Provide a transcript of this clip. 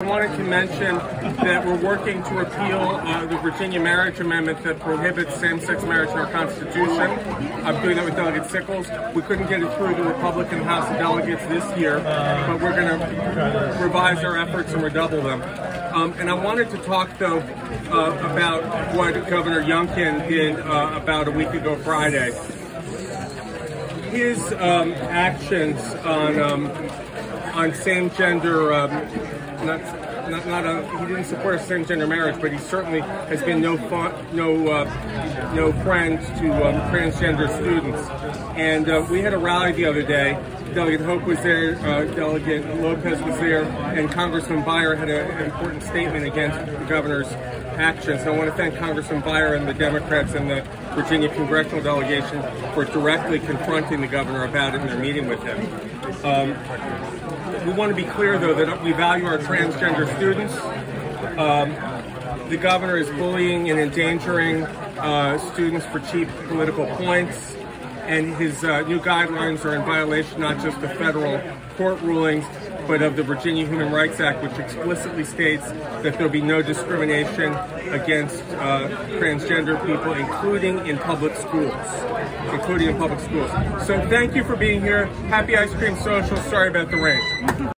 I wanted to mention that we're working to repeal uh, the Virginia marriage amendment that prohibits same-sex marriage in our Constitution. I'm doing that with Delegate Sickles. We couldn't get it through the Republican House of Delegates this year, but we're going to revise our efforts and redouble them. Um, and I wanted to talk, though, uh, about what Governor Youngkin did uh, about a week ago Friday. His um, actions on um, on same-gender um, not not, not a, he didn't support a same-gender marriage, but he certainly has been no fun, no uh, no friend to um, transgender students. And uh, we had a rally the other day. Delegate Hope was there, uh, Delegate Lopez was there, and Congressman Beyer had a, an important statement against the governor's actions. And I want to thank Congressman Beyer and the Democrats and the Virginia congressional delegation for directly confronting the governor about it in their meeting with him. Um, we want to be clear, though, that we value our transgender students. Um, the governor is bullying and endangering uh, students for cheap political points, and his uh, new guidelines are in violation not just of federal court rulings, but of the Virginia Human Rights Act, which explicitly states that there'll be no discrimination against uh, transgender people, including in public schools. Including in public schools. So thank you for being here. Happy Ice Cream Social. Sorry about the rain.